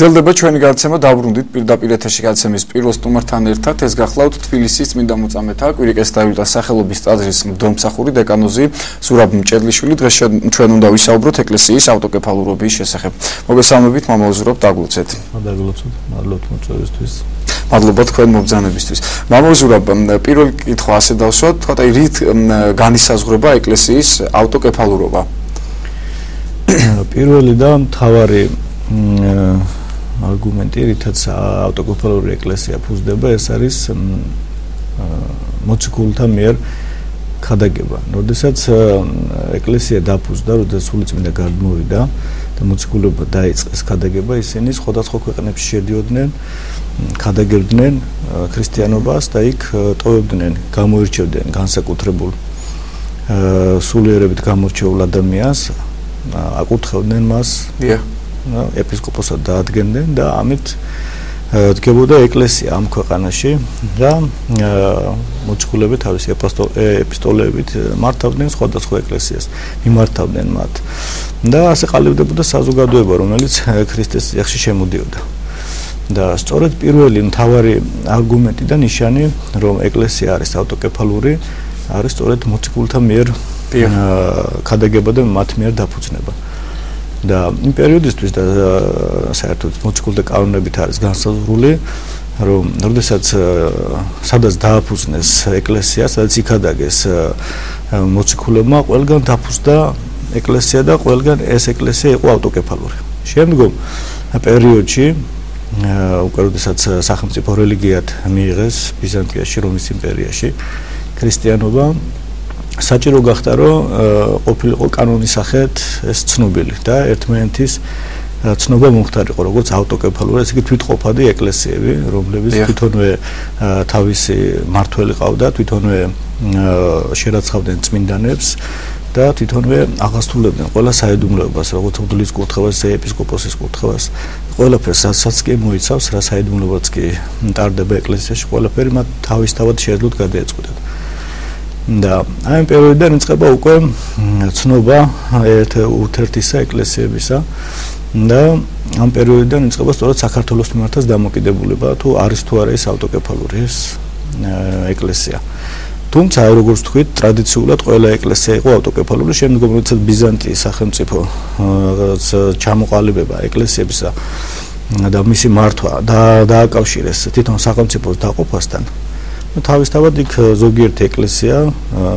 გრძელდება ჩვენი გადაცემა დაბრუნდით. პირდაპირ ეთერში გადაცემის პირველ სტუმართან ერთად. ეს გახლავთ თბილისის წმინდა მოწამეთა კვირიკეს დავილდას სახელობის ტაძრის მდომსახური დეკანოზი ზურაბ მჭედლიშვილი. დღეს ჩვენ უნდა ვისაუბროთ ეკლესიის ავტოკეფალურობის შესახებ. მოგესალმებით მამა ზურაბ დაგლოცეთ. დაგლოცოთ მადლობთ მოწვევისთვის. მადლობა თქვენ მობძანებისთვის მამა ზურაბ პირველ კითხვა ასე დავსვათ. თქვა რით განისაზღვრება ეკლესიის ავტოკეფალურობა. პირველი და მთავარი არგუმენტი, რითაც ავტოკეფალური ეკლესია ფუძდება, ეს არის მოციქულთა მიერ ხადაგება. როდესაც ეკლესია დაფუძდა, როდესაც სულიწმინდა გადმოვიდა და მოციქულობა დაიწყეს ხადაგება, ისინი სხვადასხვა ქვეყნებში შედიოდნენ, ხადაგებდნენ ქრისტიანობას და იქ ტოვებდნენ, გამოირჩევდნენ განსაკუთრებულ სულიერებით გამორჩეულ ადამიანს, აკურთხებდნენ მას. დიახ. ეპისკოპოსად დაადგენდნენ და ამით დგებოდა ეკლესია ამ ქვეყანაში და მოწყულები თავისი ეპისტოლეებით მართავდნენ სხვადასხვა ეკლესიას, მიმართავდნენ მათ. და ასე ყალიბდებოდა საზოგადოება, რომელიც ქრისტეს წინაშე შემოდიოდა. და სწორედ პირველი მთავარი არგუმენტი და ნიშანი, რომ ეკლესია არის ავტოკეფალური, არის სწორედ მოწყულთა მიერ კადაგება და მათ მიერ დაფუძნება. და იმ პერიოდისთვის და საერთოდ მოწყულდა კანონებით არის განსაზღვრული რომ როდესაც სადაც დააფუძნეს ეკლესია, სადაც იქადაგეს მოციქულებმა ყველგან დაფუძნდა ეკლესია და ყველგან ეს ეკლესია იყო ავტოკეფალური. შემდგომ პერიოდში უკვე როდესაც სახელმწიფო რელიგიად მიიღეს ბიზანტიაში, რომის იმპერიაში, ქრისტიანობა საჭირო გახდა რომ ყოფილიყო კანონის სახეთ ეს ცნობილი და ერთმანეთის ცნობა მომხდარიყო როგორც ავტოკეფალური ესე იგი თვითყოფადი ეკლესიები რომლებიც თვითონვე თავისი მართველი ყავდა თვითონვე შერაცხავდნენ წმინდანებს და თვითონვე აღასრულებდნენ ყველა საიდუმლოებას როგორც უდლის კურთხევას და ეპისკოპოსის კურთხევას ყველაფერს რასაც კი მოიცავს რა საიდუმლოებაც კი ტარდება ეკლესიაში ყველაფერი მათ თავისთავად შეძლოთ გადაეწყვეტათ და აი ამ პერიოდიდან იწყება უკვე ცნობა ერთ უთერთისა ეკლესიებისა და ამ პერიოდიდან იწყება სწორედ საქართველოს მიმართაც დამოკიდებულება თუ არის თუ არა ეს ავტოკეფალური ეს ეკლესია. თუმცა აი როგორც თქვით ტრადიციულად ყველა ეკლესია იყო ავტოკეფალური შემდგომ როდესაც ბიზანტიის სახელმწიფო ჩამოყალიბება ეკლესიებისა და მისი მართვა და დააკავშირეს თვითონ სახელმწიფოს დაყოფასთან თავისთავად იქ ზოგიერთი ეკლესია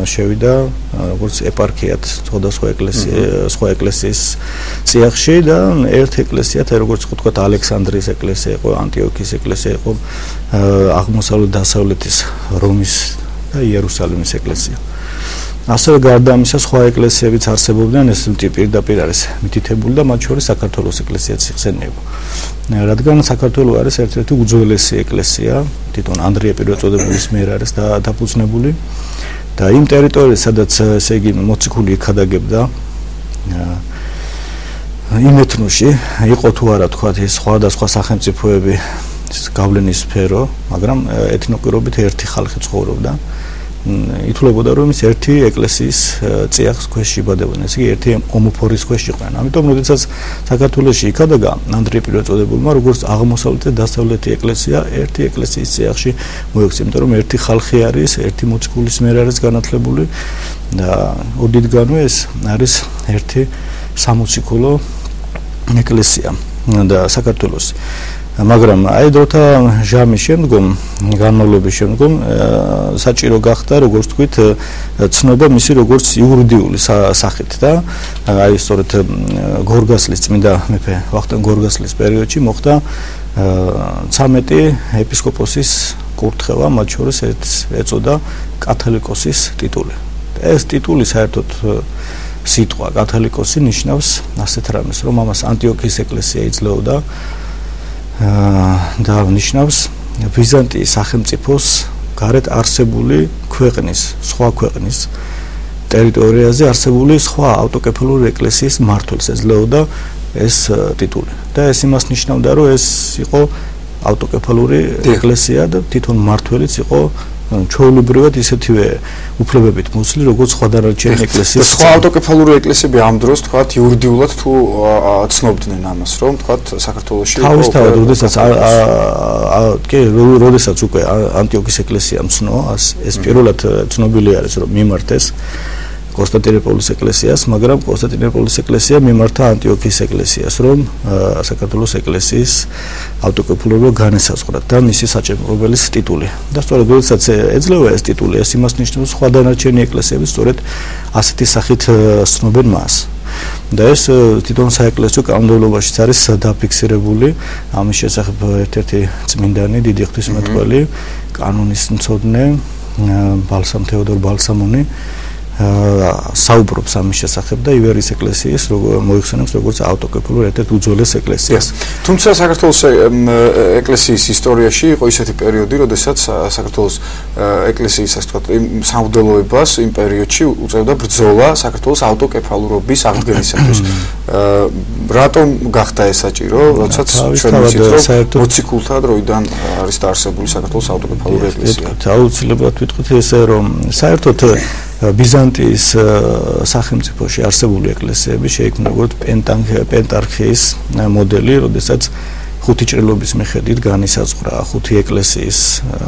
შევიდა როგორც ეპარქიად სხვადასხვა ეკლესია სხვა ეკლესიის წიაღში და ერთ ეკლესიათ როგორც ვთქვათ ალექსანდრიის ეკლესია იყო ანტიოქიის ეკლესია იყო აღმოსავლეთ დასავლეთის რომის და იერუსალიმის ეკლესია ასევე გარდა ამისა სხვა ეკლესიებიც არსებობდნენ ეს პირდაპირ არის მითითებული და მათ შორის საქართველოს ეკლესიაც იხსენიება. რადგან საქართველოს არის ერთ-ერთი უძველესი ეკლესია, თვითონ ანდრია პირველწოდებულის მიერ არის დაფუძნებული და იმ ტერიტორიაზე სადაც ესე იგი მოციქული იქადაგებდა იმ ეთნოში იყო თუ არა თქვა ეს სხვა და სახელმწიფოები გავლენის სფერო, მაგრამ ეთნოკირობით ერთი ხალხი ცხოვრობდა. ითვლებოდა რომ ის ერთი ეკლესიის წიაღს ქვეშ იბადებოდნენ, ესე იგი ერთი ომოფორის ქვეშ იყვნენ. ამიტომ როდესაც საქართველოსში იქადაგა ანდრე პირველწოდებულმა როგორც აღმოსავლეთი და დასავლეთი ეკლესია ერთი ეკლესიის წიაღში მოექცა, იმიტომ რომ ერთი ხალხი არის, ერთი მოციქულის მიერ არის განათლებული და ოდითგანვე ეს არის ერთი სამოციქულო ეკლესია და საქართველოსი მაგრამ აი დროთა ჟამის შემდგომ განმავლობის შემდგომ საჭირო გახდა როგორც თქვით ცნობა მისი როგორც იურიდიული სახით და აი სწორედ გორგასლის წმინდა მეფე ვახტანგ გორგასლის პერიოდში მოხდა 13 ეპისკოპოსის კურთხევა მათ შორის ეწოდა კათოლიკოსის ტიტული. ეს ტიტული საერთოდ სიტყვა კათოლიკოსი ნიშნავს ასეთ რამეს რომ ამას ანტიოქიის ეკლესია იძლეოდა და ნიშნავს ბიზანტიის სახელმწიფოს გარეთ არსებული ქვეყნის, სხვა ქვეყნის ტერიტორიაზე არსებული სხვა ავტოკეფალური ეკლესიის მართლს ეძლეოდა ეს ტიტული. და ეს იმას ნიშნავდა, რომ ეს იყო ავტოკეფალური ეკლესია და თვითონ მართველიც იყო ჩვეულებრივად ისეთივე უფლებებით მოცლი, როგორც სხვა დანარჩენი ეკლესიის. სხვა ავტოკეფალური ეკლესიები ამ დროს თქვა იურიდიულად თუ ცნობდნენ ამას, რომ თქვა საქართველოსში თავისთავად, როდესაც კი, როდესაც უკვე ანტიოქის ეკლესიამ ცნო, ეს პირველად ცნობილი არის, რომ მიმართეს კონსტანტინოპოლის ეკლესიას, მაგრამ კონსტანტინოპოლის ეკლესია მიმართა ანტიოქიის ეკლესიას, რომ საქართველოს ეკლესიის ავტოკეფალურობა განესაზღვრათ და მისი საჭიროებელის ტიტული. და სწორედ როდესაც ეძლევა ეს ტიტული, ეს იმას ნიშნავს, სხვა დანარჩენი ეკლესიები სწორედ ასეთი სახით ცნობენ მას. და ეს თვითონ საეკლესიო კანონმდებლობაშიც არის დაფიქსირებული ამის შესახებ ერთ-ერთი წმინდანი დიდი ღვთისმეტყველი კანონის მცოდნე ბალსამ თეოდორ ბალსამონი საუბრობს ამის შესახებ და ივერის ეკლესიის მოიხსენებს როგორც ავტოკეფალურ ერთ-ერთ უძველეს ეკლესიას. თუმცა საქართველოს ეკლესიის ისტორიაში იყო ისეთი პერიოდი, როდესაც საქართველოს ეკლესიის ასე ვთქვათ, იმ სამღვდელოებას იმ პერიოდში უწევდა ბრძოლა საქართველოს ავტოკეფალურობის აღდგენისათვის. რატომ გახდა ეს საჭირო, როდესაც ჩვენ ვიცით, რომ მოციქულთა დროიდან არის დაარსებული საქართველოს ავტოკეფალური ეკლესია. აუცილებლად ვიტყვით ესე რომ საერთოდ ბიზანტიის სახელმწიფოში არსებული ეკლესიები შეიქმნა როგორც პენტარქიის მოდელი, როდესაც ხუთი ჭრილობის მიხედვით განისაზღვრა ხუთი ეკლესიის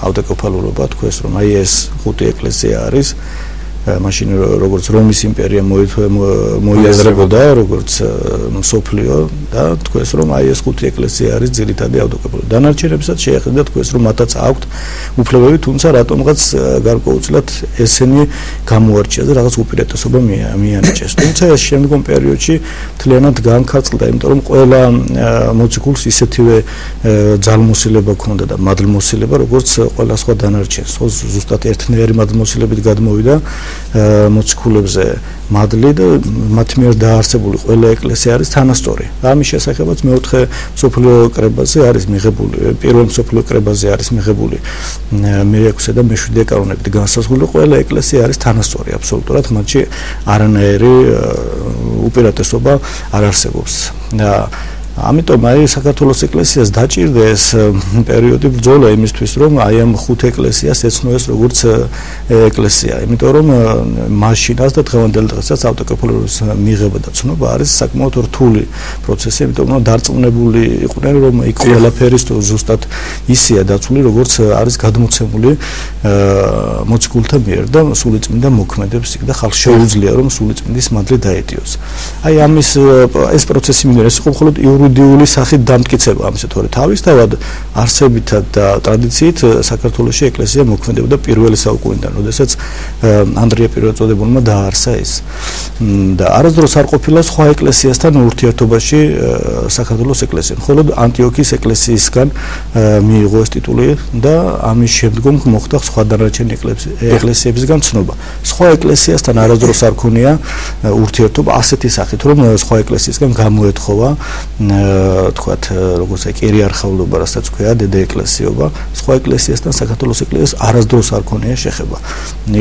ავტოკეფალურობა, თქვენს რომ აი ეს ხუთი ეკლესია არის მაშინ როგორც რომის იმპერია მოიაზრებოდა როგორც სოფლიო და თქვენს რომ აი ეს ხუთი ეკლესია არის ძირითადი ავტოკეფალური დანარჩენებსაც შეეხება თქვენს რომ მათაც აქვთ უფლებები თუმცა რატომღაც გარკვეულწილად ესენი გამოარჩიეს და რაღაც უპირატესობა მიანიჭეს. თუმცა ეს შემდგომ პერიოდში თლიანად განხარწყდა იმიტომ რომ ყველა მოციქულს ისეთივე ძალმოსილება ჰქონდა და მადლმოსილება როგორც ყველა სხვა დანარჩენს. ხო ზუსტად ერთნაირი მადლმოსილებით გადმოვიდა მოციქულებზე მადლი და მათ მიერ დაარსებული ყველა ეკლესია არის თანასწორი. ამის შესახებაც მეოთხე სოფლიო კრებაზე არის მიღებული, პირველ სოფლიო კრებაზე არის მიღებული მე-6 და მე-7 კანონებით განსაზღვრული ყველა ეკლესია არის თანასწორი აბსოლუტურად, მათში არანაირი უპირატესობა არ არსებობს. და ამიტომ აი საქართველოს ეკლესიას დაჭირდეს პერიოდი ბრძოლა იმისთვის რომ აი ამ ხუთ ეკლესიას ეცნოეს როგორც ეკლესია. იმიტომ რომ მაშინაც და დღევანდელ დღესაც ავტოკეფალურობის მიღება და ცნობა არის საკმაოდ რთული პროცესი იმიტომ რომ დარწმუნებული იყვნენ რომ იქ ყველაფერი ზუსტად ისეა დაცული როგორც არის გადმოცემული მოციქულთა მიერ და სულიწმინდა მოქმედებს იქ და ხალხ შეუძლია რომ სულიწმინდის მადლი დაეტიოს აი ამის ეს პროცესი მინერეს იყო მხოლოდ იურ იურიდიული სახით დამტკიცება ამისა თორე თავისთავად არსებითად და ტრადიციით საქართველოსი ეკლესია მოქმედებდა პირველი საუკუნიდან, როდესაც ანდრია პირველწოდებულმა დაარსა ეს. და არასდროს არ ყოფილა სხვა ეკლესიასთან ურთიერთობაში საქართველოს ეკლესია. მხოლოდ ანტიოქის ეკლესიისგან მიიღო ეს ტიტული და ამის შემდგომ მოხდა სხვა დანარჩენი ეკლესიებისგან ცნობა. სხვა ეკლესიასთან არასდროს არ ქონია ურთიერთობა ასეთი სახით, რომ სხვა ეკლესიისგან გამოეთხოვა თქვათ როგორც აი კერიარხაულობა რასაც ქვია დედა ეკლესიობა. სხვა ეკლესიასთან საქართველოს ეკლესიას არასდროს არ ქონია შეხება.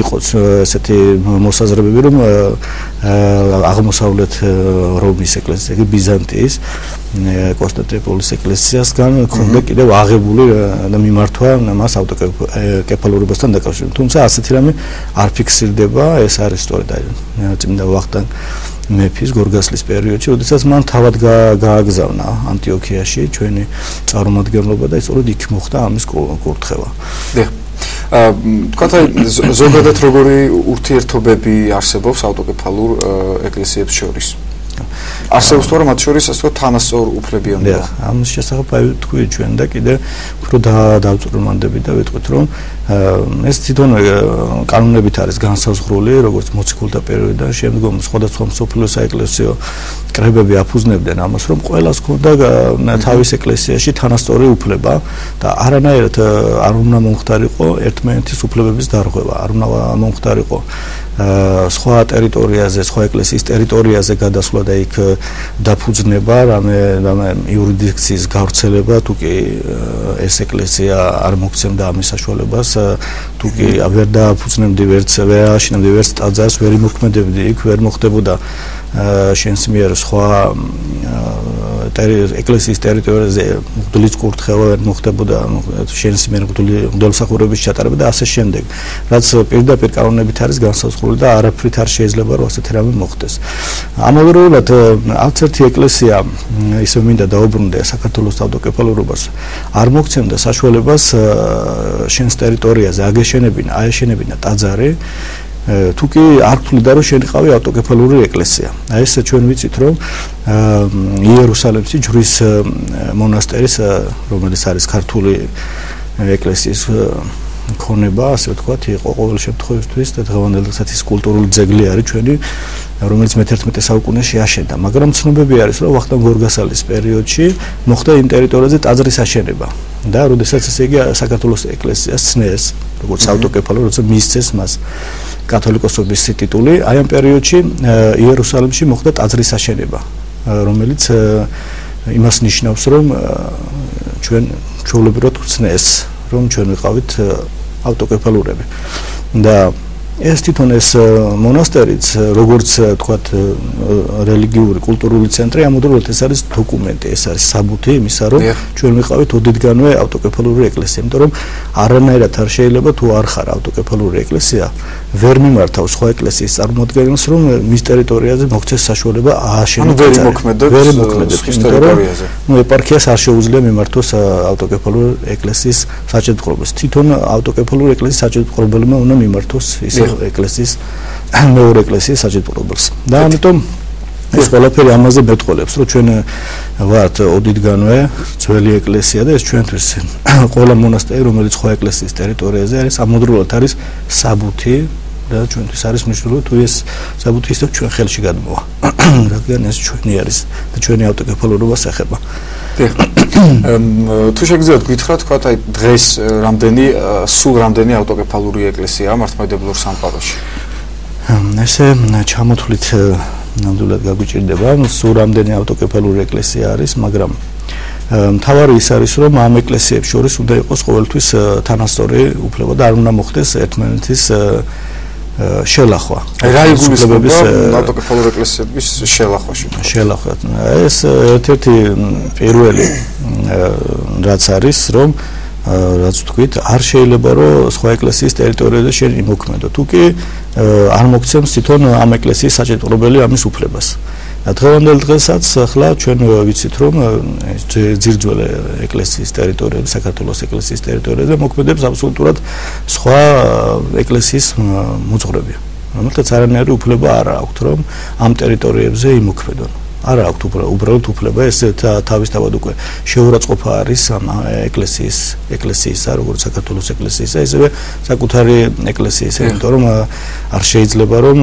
იყოს ესეთი მოსაზრებები რომ აღმოსავლეთ რომის ეკლესია კი ბიზანტიის კონსტანტინოპოლის ეკლესიასგან ქონდა კიდევ აღებული და მიმართვა მას ავტოკეფალურობასთან დაკავშირებით. თუმცა ასეთი რამე არ ფიქსირდება ეს არის სწორედ აი წმინდა ვახტანგ მეფის გორგასლის პერიოდში, როდესაც მან თავად გააგზავნა ანტიოქიაში ჩვენი წარმომადგენლობა და სწორედ იქ მოხდა ამის კურთხევა. დიახ. აა თქვათ აი ზოგადად როგორი ურთიერთობები არსებობს ავტოკეფალურ ეკლესიებს შორის? არსებობს თორე მათ შორის ასე ვთქვათ თანასწორ უფლებიანობა. დიახ, ამის შესახებ აი თქვი ჩვენ და კიდე უფრო დავწურმანდები და ვიტყვით რომ ეს თვითონ კანონებით არის განსაზღვრული, როგორც მოციქულთა პერიოდიდან შემდგომ სხვადასხვა მსოფლიო საეკლესიო კრებები აფუძნებდნენ ამას, რომ ყოველას ქონდა თავის ეკლესიაში თანასწორი უფლება და არანაირად არ უნდა მომხდარიყო ერთმანეთის უფლებების დარღვევა, არ უნდა მომხდარიყო სხვა ტერიტორიაზე, სხვა ეკლესიის ტერიტორიაზე გადასვლა და იქ დაფუძნება, რამე რამე იურისდიქციის გავრცელება, თუ კი ეს ეკლესია არ მოგცემდა ამის საშუალებას, თუ კი ვერ დააფუძნებდი ვერც ვერ აშენებდი ვერც ტაძარს, ვერ იმოქმედებდი იქ, ვერ მოხდებოდა შენს მიერ სხვა ეკლესიის ტერიტორიაზე მღვდლის კურთხევა მოხდებოდა შენს მიერ მღვდლი მღვდელსახურების ჩატარება და ასე შემდეგ. რაც პირდაპირ კანონებით არის განსაზღვრული და არაფრით არ შეიძლება რომ ასეთი რამე მოხდეს. ამავდროულად არც ერთი ეკლესია ისე მინდა დაუბრუნდე საქართველოს თავდაკეფალურობას არ მოგცემდა საშუალებას შენს ტერიტორიაზე აგეშენებინა აეშენებინა ტაძარი თუ კი არ თვლიდა რომ შენიყავი ავტოკეფალური ეკლესია. აი ესე ჩვენ ვიცით რომ იერუსალემში ჯვრის მონასტერის რომელიც არის ქართული ეკლესიის ქონება, ასე ვთქვათ, იყო ყოველ შემთხვევაში და დღევანდელ დღესაც ის კულტურული ძეგლი არის ჩვენი, რომელიც მე-11 საუკუნეში აშენდა, მაგრამ ცნობები არის, რომ ვახტანგ გორგასალის პერიოდში მოხდა იმ ტერიტორიაზე ტაძრის აშენება და როდესაც ესე იგი საქართველოს ეკლესიას ცნეს, როგორც ავტოკეფალო, როცა მისცეს მას კათოლიკოსობის ტიტული, აი ამ პერიოდში იერუსალიმში მოხდა ტაძრის აშენება, რომელიც იმას ნიშნავს, რომ ჩვენ ჩვეულებრივად ვცნეს რომ ჩვენ ვიყავით ავტოკეფალურები. და ეს თვითონ ეს მონასტერიც როგორც თქვათ რელიგიური კულტურული ცენტრი ამოდროულად ეს არის დოკუმენტი ეს არის საბუთი იმისა რომ ჩვენ ვიყავით ოდითგანვე ავტოკეფალური ეკლესია იმიტომ რომ არანაირად არ შეიძლება თუ არ ხარ ავტოკეფალური ეკლესია ვერ მიმართავ სხვა ეკლესიის წარმოადგენელს რომ მის ტერიტორიაზე მოქცეს საშუალება ააშენოს ვერ მოქმედებს ვერ მოქმედებს მის ტერიტორიაზე. ნუ ეპარქიას არ შეუძლია მიმართოს ავტოკეფალური ეკლესიის საჭედყრობას. თვითონ ავტოკეფალური ეკლესიის საჭედყრობელმა უნდა მიმართოს ის ეკლესიის მეორე ეკლესიის საჭედრობას. და ამიტომ ეს ყველაფერი ამაზე მეტყოლებს, რომ ჩვენ ვართ ოდითგანვე ძველი ეკლესია და ეს ჩვენთვის ყველა მონასტერი, რომელიც სხვა ეკლესიის ტერიტორიაზე არის, ამოდროულად არის საბუთი და ჩვენთვის არის მნიშვნელოვანი თუ ეს საბუთი ისევ ჩვენ ხელში გადმოვა. რადგან ეს ჩვენი არის და ჩვენი ავტოკეფალურობას ეხება. თუ შეგიძლიათ გითხრათ, თქვა აი დღეს რამდენი სულ რამდენი ავტოკეფალური ეკლესია მართლმადიდებლურ სამყაროში? ესე ჩამოთვლით ნამდვილად გაგვიჭირდება, სულ რამდენი ავტოკეფალური ეკლესია არის, მაგრამ მთავარი ის არის, რომ ამ ეკლესიებს შორის უნდა იყოს ყოველთვის თანასწორი უფლება და არ უნდა მოხდეს ერთმანეთის შელახვა. რა იგულისხმება ნატოკეფალურ ეკლესიების შელახვაში? შელახვა. ეს ერთ-ერთი პირველი რაც არის, რომ რაც თქვით, არ შეიძლება რომ სხვა ეკლესიის ტერიტორიაზე შენ იმოქმედო. თუკი არ მოგცემს თვითონ ამ ეკლესიის საჭიროებელი ამის უფლებას. დღევანდელ დღესაც ახლა ჩვენ ვიცით რომ ძირძველი ეკლესიის ტერიტორიაზე საქართველოს ეკლესიის ტერიტორიაზე მოქმედებს აბსოლუტურად სხვა ეკლესიის მოძღვრები. რომელთაც არანაირი უფლება არ აქვთ რომ ამ ტერიტორიებზე იმოქმედონ. არ აქვთ უბრალოდ უფლება ეს თავისთავად უკვე შეურაცხყოფა არის ამ ეკლესიის ეკლესიისა როგორც საქართველოს ეკლესიისა ისევე საკუთარი ეკლესიისა იმიტომ რომ არ შეიძლება რომ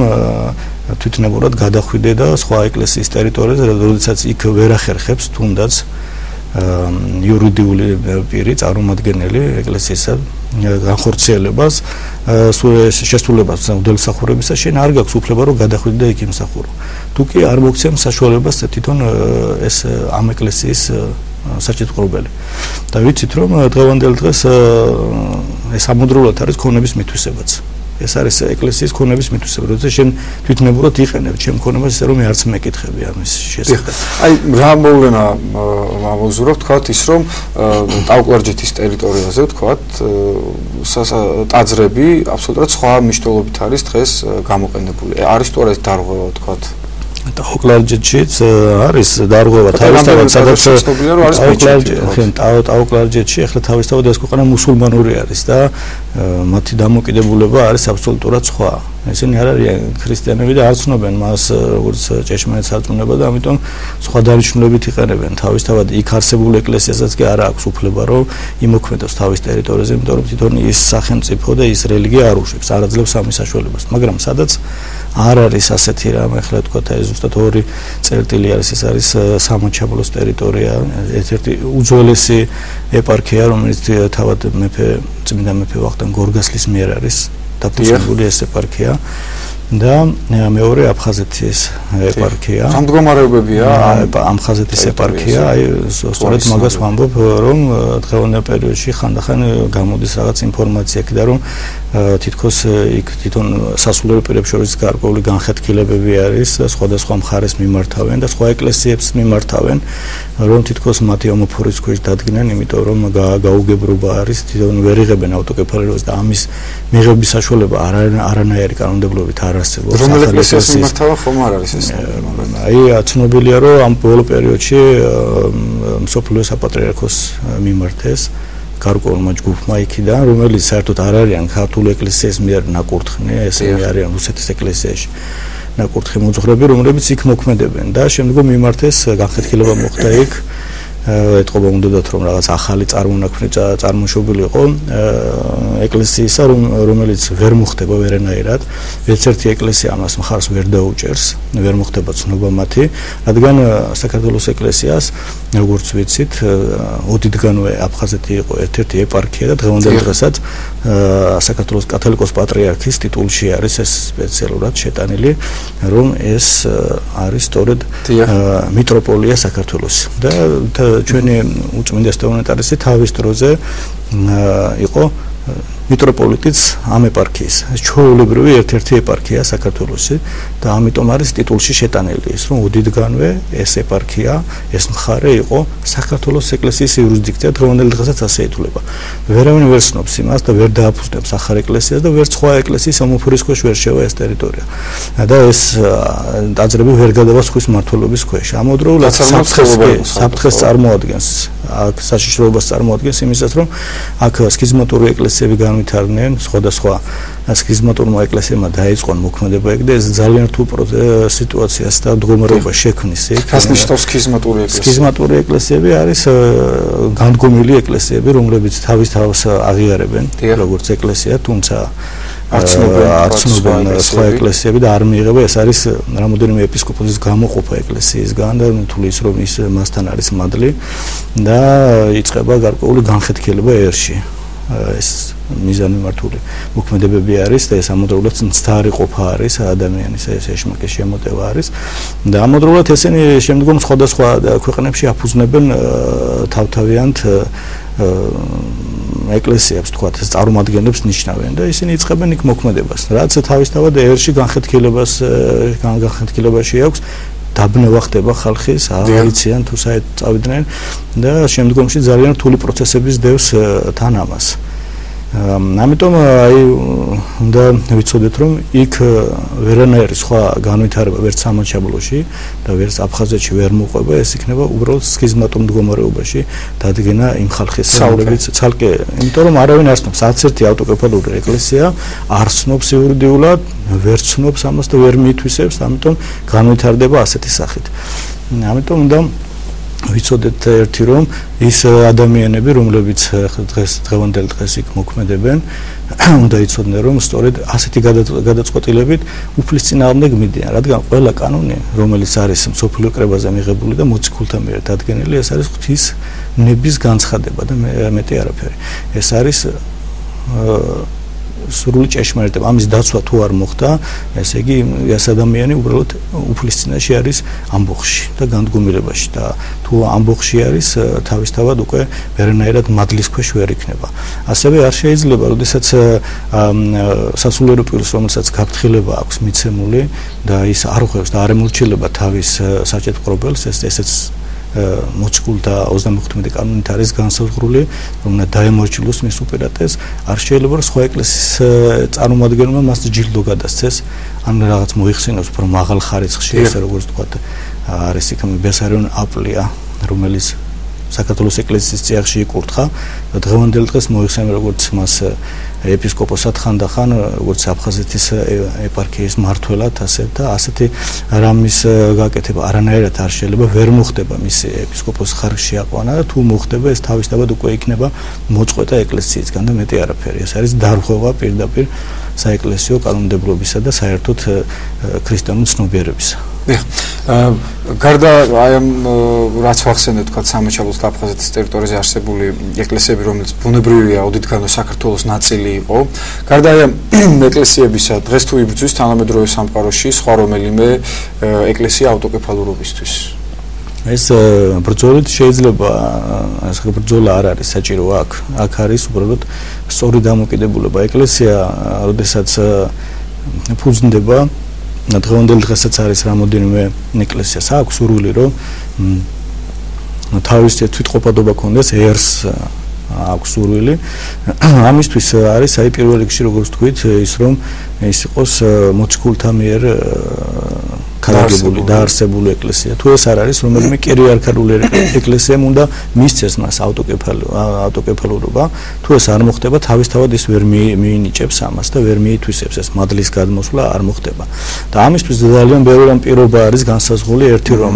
თვითნებურად გადახვიდე და სხვა ეკლესიის ტერიტორიაზე როდესაც იქ ვერ ახერხებს თუნდაც იურიდიული პირი წარმომადგენელი ეკლესიისა განხორციელებას შესრულებას უდელსახურებისა შენ არ გაქვს უფლება რომ გადახვიდე და იქ იმსახურო თუ კი არ მოგცემ საშუალებას თვითონ ეს ამ ეკლესიის საჭიროებელი. და ვიცით რომ დღევანდელ დღეს ეს ამოდროულად არის ქონების მითვისებაც ეს არის ეკლესიის ქონების მითვისება, როცა შენ თვითნებურად იყენებ ჩემ ქონებას, ისე რომ მე არც მეკითხები ამის შესახებ. აი, რა მოვლენა ამოზურებ, თქვათ ის რომ ტაუკლარჯეთის ტერიტორიაზე, თქვათ, ტაძრები აბსოლუტურად სხვა მნიშვნელობით არის დღეს გამოყენებული. არის თუ არა ეს დარღვევა, თქვათ? ტაუკლარჯეთშიც არის დარღვევა თავისთავად სადაც ტაუკლარჯეთი ხენ ტაუკლარჯეთში ახლა თავისთავად ეს ქვეყანა მუსულმანური არის და მათი დამოკიდებულება არის აბსოლუტურად სხვა ესენი არ არიან ქრისტიანები და არ ცნობენ მას როგორც ჭეშმარიტ სარწმუნოება და ამიტომ სხვა დანიშნულებით იყენებენ. თავისთავად იქ არსებულ ეკლესიასაც კი არ აქვს უფლება რომ იმოქმედოს თავის ტერიტორიაზე იმიტომ რომ თვითონ ის სახელმწიფო და ის რელიგია არ უშვებს არ აძლევს ამის საშუალებას. მაგრამ სადაც არ არის ასეთი რამ ახლა თქვა ეს ზუსტად ორი წერტილი არის ეს არის სამოჩაბლოს ტერიტორია ერთ-ერთი უძველესი ეპარქია რომელიც თავად მეფე წმინდა მეფე ვახტანგ გორგასლის მიერ არის დაფუძნებული ეს ეპარქია. და მეორე აფხაზეთის ეპარქია. სამდგომარეობებია ამ ხაზეთის ეპარქია, აი სწორედ მაგას ვამბობ, რომ დღევანდელ პერიოდში ხანდახან გამოდის რაღაც ინფორმაცია კიდე რომ თითქოს იქ თვითონ სასულიერო პირებს შორის გარკვეული განხეთქილებები არის და სხვადასხვა მხარეს მიმართავენ და სხვა ეკლესიებს მიმართავენ, რომ თითქოს მათი ომოფორის ქვეშ დადგნენ, იმიტომ რომ გაუგებრობა არის, თვითონ ვერ იღებენ ავტოკეფალებას და ამის მიღების საშუალება არანაირი კანონმდებლობით არ არსებობს. რომელი ეკლესიის მიმართავა ხომ არ არის ეს? აი, ცნობილია რომ ამ ბოლო პერიოდში სოფლიო საპატრიარქოს მიმართეს გარკვეულმა ჯგუფმა იქიდან, რომელიც საერთოდ არ არიან ქართული ეკლესიის მიერ ნაკურთხნი, ესენი არიან რუსეთის ეკლესიაში. ნაკურთხი მოძღვრები, რომლებიც იქ მოქმედებენ და შემდგომ მიმართეს განხეთქილება მოხდა იქ ეთყობა უნდათ რომ რაღაც ახალი წარმონაქმნი წარმოშობილიყო ეკლესიისა რომ რომელიც ვერ მოხდება ვერენაირად. ერთ ერთი ეკლესია ამას მხარს ვერ დაუჭერს ვერ მოხდება ცნობა მათი. რადგან საქართველოს ეკლესიას როგორც ვიცით ოდითგანვე აფხაზეთი იყო ერთ-ერთი ეპარქია და დღევანდელ დღესაც საქართველოს კათოლიკოს პატრიარქის ტიტულში არის ეს სპეციალურად შეტანილი რომ ეს არის სწორედ მიტროპოლია საქართველოს. და ჩვენი უწმინდა სტეონეტარისი თავის დროზე იყო მიტროპოლიტიც ამ ეპარქიის. ჩვეულებრივი ერთ-ერთი ეპარქია საქართველოსი და ამიტომ არის ტიტულში შეტანილი ის, რომ უდიდგანვე ეს ეპარქია, ეს მხარე იყო საქართველოს ეკლესიის იურისდიქცია დღევანდელ დღესაც ასე ითვლება. ვერავინ ვერ ცნობს იმას და ვერ დააფუძნებს ახალ ეკლესიას და ვერ სხვა ეკლესიის ამოფურის ქვეშ ვერ შევა ეს ტერიტორია. და ეს დაძრები ვერ გადავა სხვის მართლობის ქვეშ. ამოდროულად საფრთხეს წარმოადგენს აქ საშიშროებას წარმოადგენს იმისას, რომ აქ სქიზმატური ეკლესიები განვი განვითარდნენ სხვადასხვა სქიზმატურმა ეკლესიებმა დაიწყონ მოქმედება ეგ და ეს ძალიან რთულ სიტუაციას და მდგომარეობას შექმნის ეგ. რას ნიშნავს სქიზმატური ეკლესია. სქიზმატური ეკლესიები არის განდგომილი ეკლესიები რომლებიც თავის თავს აღიარებენ როგორც ეკლესია თუმცა არცნობენ სხვა ეკლესიები. და არ მიიღება. ეს არის რამოდენიმე ეპისკოპოსის გამოყოფა ეკლესიისგან და თulis რომ ის მასთან არის მადლი და იწება გარკვეული განხეთქილება ერში ეს მიზანი მართული. მოქმედებები არის და ეს ამოდროულად მცდარი ყოფა არის ადამიანის ეს ეშმაკის შემოტევა არის. და ამოდროულად ესენი შემდგომ სხვადასხვა ქვეყნებში აფუძნებენ თავთავიანთ ეკლესიებს თქვათ ეს წარმომადგენლებს ნიშნავენ და ისინი იწყებენ იქ მოქმედებას. რაც თავისთავად ერში განხეთქილებას განხეთქილებაში აქვს დაბნევა ხდება ხალხის, აღიციან თუ საერთოდ წავიდნენ და შემდგომში ძალიან რთული პროცესების დევს თან ამას. ამიტომ აი უნდა ვიცოდეთ რომ იქ ვერანაირი სხვა განვითარება ვერც სამაჩაბლოში და ვერც აფხაზეთში ვერ მოყვება ეს იქნება უბრალოდ სქიზმატურ მდგომარეობაში დადგენა იმ ხალხის საუბრებით ცალკე. იმიტომ რომ არავინ არ ცნობს 11 ავტოკეფალური ეკლესია არ ცნობს იურიდიულად ვერ ცნობს ამას და ვერ მიითვისებს ამიტომ განვითარდება ასეთი სახით. ამიტომ უნდა ვიცოდეთ ერთი რომ ის ადამიანები რომლებიც დღეს დღევანდელ დღეს იქ მოქმედებენ უნდა იცოდნენ რომ სწორედ ასეთი გადაწყვეტილებით უფლის წინააღმდეგ მიდიან რადგან ყველა კანონი რომელიც არის სოფლიო კრებაზე მიღებული და მოციქულთა მიერ დადგენილი ეს არის ღვთის ნების განცხადება და მეტი არაფერი. ეს არის სრული ჭეშმარიტება. ამის დაცვა თუ არ მოხდა ესე იგი ეს ადამიანი უბრალოდ უფლის წინაშე არის ამბოხში და განდგომილებაში და თუ ამბოხში არის თავისთავად უკვე ვერანაირად მადლის ქვეშ ვერ იქნება. ასევე არ შეიძლება როდესაც სასულიერო პირს რომელსაც გაფრთხილება აქვს მიცემული და ის არ ხვევს და არ ემორჩილება თავის საჭეთ პრობელს ეს ესეც მოწყულდა 25 კანონით არის განსაზღვრული, რომ უნდა დაემორჩილოს მის უპირატეს, არ შეიძლება რომ სხვა ეკლესიის წარმომადგენელმა მას ჯილდო გადასცეს, ან რაღაც მოიხსენოს უფრო მაღალ ხარისხში, ესე როგორც თქვა, არის იქ ბესარიონ აპლია, რომელიც საქართველოს ეკლესიის წიაღში იკურთხა და დღევანდელ დღეს მოიხსენა როგორც მას ეპისკოპოსად ხანდახან როგორც აფხაზეთის ეპარქიის მართველად ასე და ასეთი რამის გაკეთება არანაირად არ შეიძლება ვერ მოხდება მის ეპისკოპოს ხარში აყვანა და თუ მოხდება ეს თავისთავად უკვე იქნება მოწყვეტა ეკლესიისგან და მეტი არაფერი ეს არის დარღვევა პირდაპირ საეკლესიო კანონმდებლობისა და საერთოდ ქრისტიანულ ცნობიერებისა. გარდა აი ამ რაც ვახსენეთ თქვა სამეჩაბლოს და აფხაზეთის ტერიტორიაზე არსებული ეკლესიები რომელიც ბუნებრივია ოდითგანო საქართველოს ნაწილი იყო გარდა აი ამ ეკლესიებისა დღეს თუ იბრძვის თანამედროვე სამყაროში სხვა რომელიმე ეკლესია ავტოკეფალურობისთვის ეს ბრძოლით შეიძლება ეს ბრძოლა არ არის საჭირო აქ აქ არის უბრალოდ სწორი დამოკიდებულება. ეკლესია როდესაც ფუძნდება დღევანდელ დღესაც არის რამოდენიმე ეკლესიას აქვს სურვილი რომ თავისი თვითყოფადობა კონდეს ერს აქვს სურვილი. ამისთვის არის აი პირველ რიგში როგორც თქვით ის რომ ის იყოს მოციქულთა მიერ კარგებული დაარსებული ეკლესია. თუ ეს არ არის რომელიმე კერიარქალური ეკლესია, უნდა მისცეს მას ავტოკეფალო ავტოკეფალურობა. თუ ეს არ მოხდება, თავისთავად ის ვერ მიინიჭებს ამას და ვერ მიითვისებს ეს მადლის გადმოსვლა არ მოხდება. და ამისთვის ძალიან ბევრი რამ პირობა არის განსაზღვრული, ერთი რომ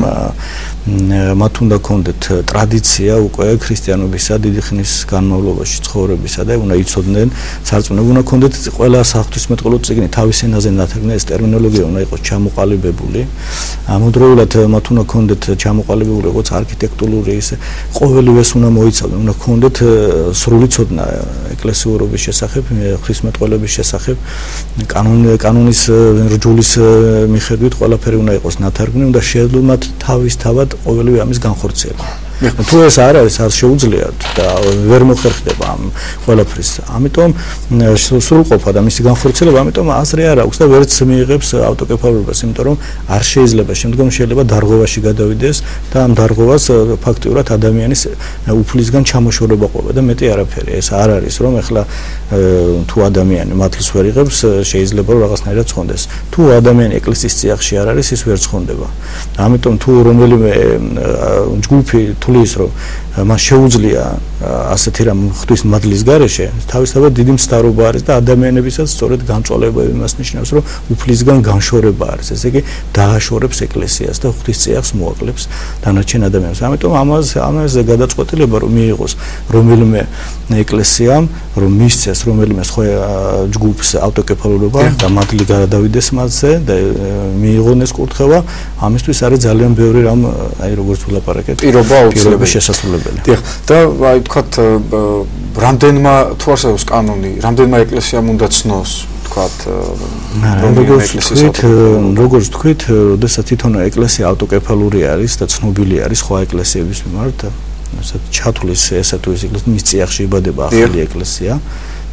მათ უნდა კონდეთ ტრადიცია უკვე ქრისტიანობისა დიდი ხნის განმავლობაში ცხოვრებისა და უნდა იცოდნენ სარწმუნოებო უნდა კონდეთ ყველა საფრთხისმეტყველო წიგნი თავის ენაზე ნათარგმნი ეს ტერმინოლოგია უნდა იყოს ჩამოყალიბებული ამოდროულად მათ უნდა კონდეთ ჩამოყალიბებული როგორც არქიტექტურული ის ყოველივეს უნდა მოიცავდნენ უნდა კონდეთ სრული ცოდნა ეკლესიურობის შესახებ ღვთისმეტყველების შესახებ კანონ კანონის რჯულის მიხედვით ყველაფერი უნდა იყოს ნათარგმნი უნდა შეეძლოთ მათ თავისთავად ყოველივე ამის განხორციელება. თუ ეს არ არის არ შეუძლიათ და ვერ მოხერხდება ამ ყველაფრის. ამიტომ სრულყოფა და მისი განხორციელება, ამიტომ აზრი არ აქვს და ვერც მიიღებს ავტოკეფალურობას, იმიტომ რომ არ შეიძლება შემდგომ შეიძლება დარღოვაში გადავიდეს და ამ დარღოვას ფაქტიურად ადამიანის უფლისგან ჩამოშორება ყოფა და მეტი არაფერი. ეს არ არის რომ ეხლა თუ ადამიანი მართლს ვერ იღებს, შეიძლება რომ რაღაცნაირად ცხონდეს. თუ ადამიანი ეკლესიის წიაღში არ არის, ის ვერ ცხონდება. ამიტომ თუ რომელიმე ჯგუფი თulis რომ მას შეუძლია ასეთი რამ ღვთის მადლის გარეშე თავისთავად დიდი მსდარობა არის და ადამიანებისაც სწორედ განწოლებები იმას ნიშნავს რომ უფლისგან განშორება არის. ესე იგი დააშორებს ეკლესიას და ღვთის წიაღს მოაკლებს დანარჩენ ადამიანებს. ამიტომ ამას ამაზე გადაწყვეტილება რომ მიიღოს რომელიმე ეკლესიამ რომ მისცეს რომელიმე სხვა ჯგუფს ავტოკეფალურობა და მადლი გადავიდეს მასზე და მიიღონ ეს კურთხევა. ამისთვის არის ძალიან ბევრი რამ აი როგორც ვილაპარაკეთ პირობა აუცილებელი შესაძლებელი. დიახ. და აი თქვათ რამდენმა თუ არსებობს კანონი, რამდენმა ეკლესიამ უნდა ცნოს თქვათ როგორც თქვით, როგორც თქვით, როდესაც თვითონ ეკლესია ავტოკეფალური არის და ცნობილი არის სხვა ეკლესიების მიმართ, ასე ჩათulis ესე თუ ის ეკლესია მის წიაღში იბადება ახალი ეკლესია.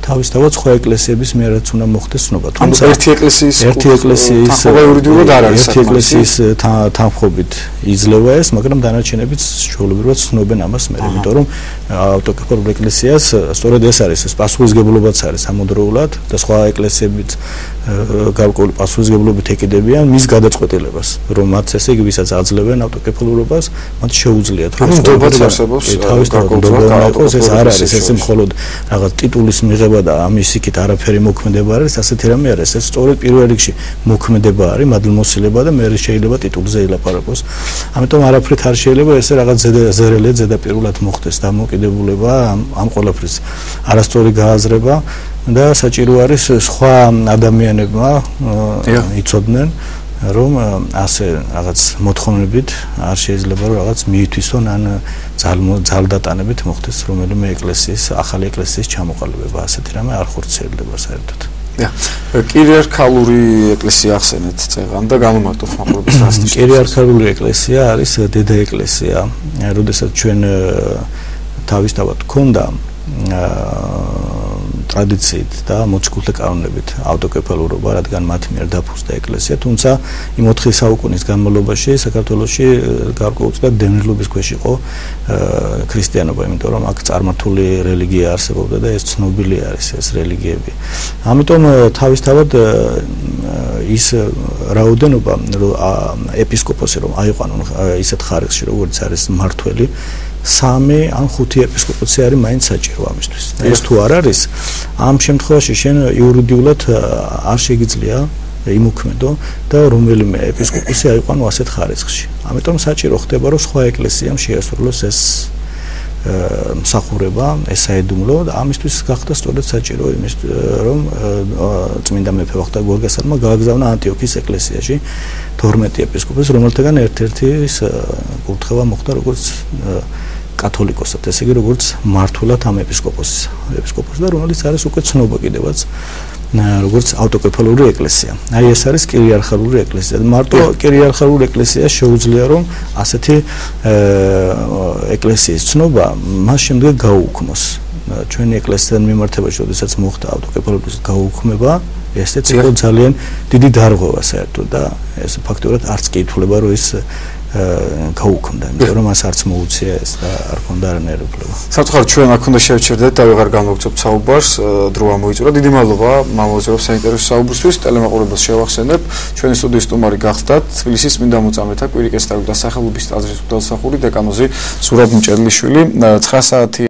თავისთავად სხვა ეკლესიების მიერაც უნდა მოხდეს ცნობა. თუმცა ერთი ეკლესიის ერთი ეკლესიის იურიდიულად არ არის ერთი ეკლესიის თანხმობით იძლევა ეს, მაგრამ დანარჩენებიც ჩვეულებრივად ცნობენ ამას მე, იმიტომ რომ ავტოკეფალურ ეკლესიას სწორედ ეს არის, ეს პასუხისგებლობაც არის სამუდროულად და სხვა ეკლესიებიც გარკვეული პასუხისგებლობით ეკიდებიან მის გადაწყვეტილებას, რომ მათ ესე იგი ვისაც აძლევენ ავტოკეფალურობას, მათ შეუძლიათ რომ ნდობაც არსებობს თავისთავად ეს არ არის ეს მხოლოდ რაღაც ტიტულის მიღება და ამის იქით არაფერი მოქმედება არის, ასეთი რამე არის. ეს სწორედ პირველ რიგში მოქმედება არის, მადლმოსილება და მე შეიძლება ტიტულზე ელაპარაკოს. ამიტომ არაფრით არ შეიძლება ესე რაღაც ზერელი ზედაპირულად მოხდეს დამოკიდებულება ამ ამ ყოლაფრის არასწორი გააზრება და საჭირო არის სხვა ადამიანებმა იცოდნენ რომ ასე რაღაც მოთხოვნებით არ შეიძლება რომ რაღაც მიითვისონ ან ძალდატანებით მოხდეს რომელიმე ეკლესიის ახალი ეკლესიის ჩამოყალიბება. ასეთი რამე არ ხორციელდება საერთოდ. კირიარქალური ეკლესია ახსენეთ წეგან და გამომარტო ფამილიის რასტი კირიარქალური ეკლესია არის დედა ეკლესია როდესაც ჩვენ თავისთავად გქონდა ტრადიციით და მოციქულთა კანონებით ავტოკეფალურობა, რადგან მათ მიერ დაფუძნდა ეკლესია, თუმცა იმ 4 საუკუნის განმავლობაში საქართველოსში გარკვეულწილად დევნილობის ქვეშ იყო ქრისტიანობა, იმიტომ რომ აქ წარმართული რელიგია არსებობდა და ეს ცნობილი არის ეს რელიგიები. ამიტომ თავისთავად ის რაოდენობა ეპისკოპოსი რომ აიყვანონ ისეთ ხარისში როგორც არის მართველი სამი ან ხუთი ეპისკოპოსი არის მაინც საჭირო ამისთვის. ეს თუ არ არის, ამ შემთხვევაში შენ იურიდიულად არ შეგიძლია იმოქმედო და რომელიმე ეპისკოპოსი აიყვანო ასეთ ხარისხში. ამიტომ საჭირო ხდება, რომ სხვა ეკლესიამ შეასრულოს ეს მსახურება ესაედუმლო და ამისთვის გახდა სწორედ საჭირო იმის რომ წმინდა მეფე ვახტა გორგასალმა გააგზავნა ანტიოქის ეკლესიაში 12 ეპისკოპოსს რომელთაგან ერთ-ერთი კურთხევა მოხდა როგორც კათოლიკოსად, ესე იგი როგორც მართულად ამ ეპისკოპოსის, ეპისკოპოსს და რომელიც არის უკვე ცნობა კიდევაც როგორც ავტოკეფალური ეკლესია. აი ეს არის კირიარხალური ეკლესია. მარტო კირიარხალური ეკლესია შეუძლია რომ ასეთი ეკლესიის ცნობა მას შემდეგ გაუქმოს. ჩვენი ეკლესიიდან მიმართებაში, როდესაც მოხდა ავტოკეფალობის გაუქმება, ესეც იყო ძალიან დიდი დარღვევა საერთოდ და ეს ფაქტობრივად არც კი ითვლება რომ ეს გაუქმდა, იმიტომ რომ მას არც მოუწია ეს და არ ქონდა არანაირობა. საწყალ ჩვენ აქ უნდა შევჩერდეთ და ვეღარ გამოგწობ საუბარს, დროა მოიწურა. დიდი მადლობა მამოძეებს საინტერესო საუბრისთვის. ტელემაყურებელს შევახსენებ. ჩვენი სტუდიის სტუმარი გახდათ თბილისის წმინდა მოწამეთა კვირიკეს და სახელობის ტაძრის უდალსახური დეკანოზი სურაბ მჭედლიშვილი 9 საათი